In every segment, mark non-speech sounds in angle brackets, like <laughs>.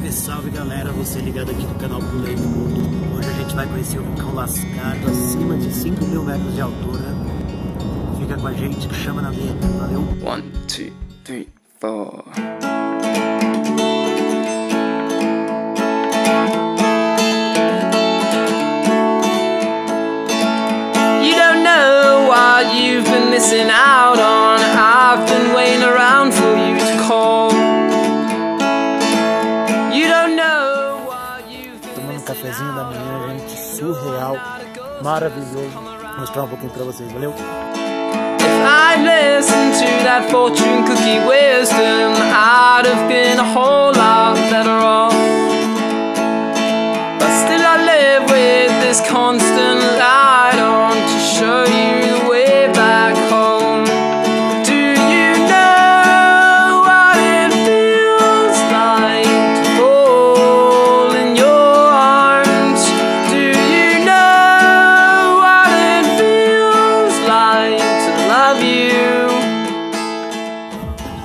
Salve, salve galera, você ligado aqui no canal Pulei do Mundo. Hoje a gente vai conhecer o vulcão lascado acima de 5 mil metros de altura. Fica com a gente chama na vinheta, valeu? One, two, three, four. You don't know what you've been missing out cafezinho da manhã, gente, surreal, maravilhoso. Vou mostrar um pouquinho pra vocês, valeu? I'd listened to that fortune cookie wisdom, I'd have been a whole lot better off. But still, I live with this constant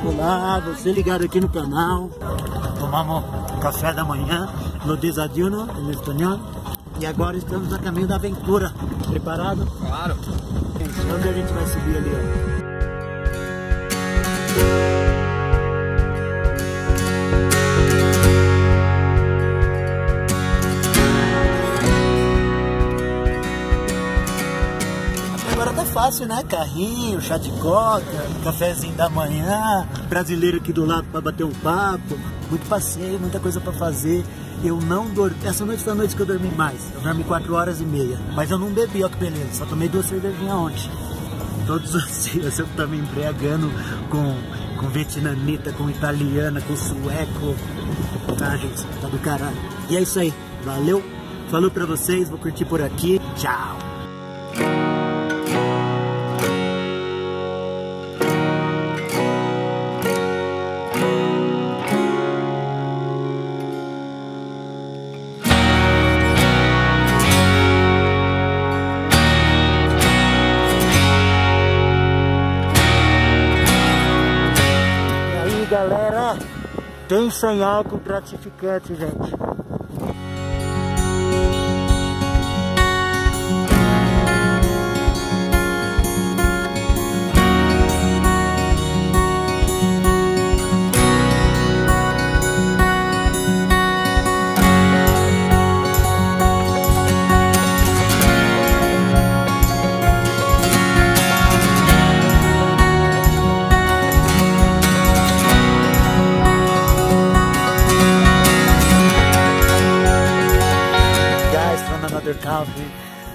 Olá, você ligado aqui no canal. Tomamos café da manhã no desayuno em espanhol. E agora estamos a caminho da aventura. Preparado? Claro. Onde a gente vai subir ali, ó? Agora tá fácil, né? Carrinho, chá de coca, cafezinho da manhã, brasileiro aqui do lado para bater um papo, muito passeio, muita coisa para fazer. Eu não dormi. Essa noite foi a noite que eu dormi mais. Eu dormi 4 horas e meia. Mas eu não bebi, ó que beleza. Só tomei duas cervejinhas ontem. Todos <laughs> os dias eu tava me embriagando com, com vietnamita, com italiana, com sueco. Ah, gente, tá do caralho. E é isso aí. Valeu. Falou pra vocês. Vou curtir por aqui. Tchau. Galera? Tem sem álcool gratificante, gente. Country.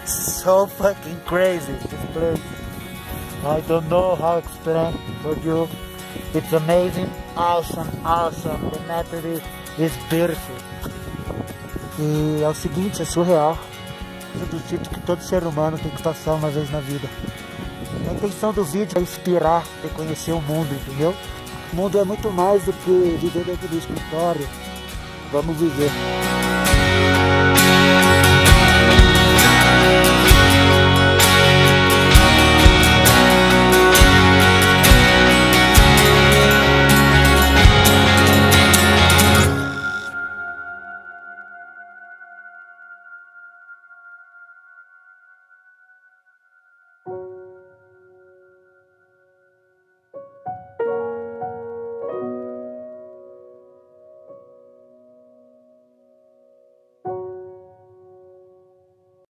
So fucking crazy this place. I don't know how to explain for you. It's amazing, awesome, awesome. The method is, beautiful. E é o seguinte, é surreal. É do tipo que todo ser humano tem que passar uma vez na vida. A intenção do vídeo é inspirar e conhecer o mundo, entendeu? O mundo é muito mais do que viver dentro do escritório. Vamos viver.